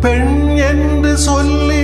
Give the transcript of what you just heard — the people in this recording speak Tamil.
பெண் என்று சொல்லி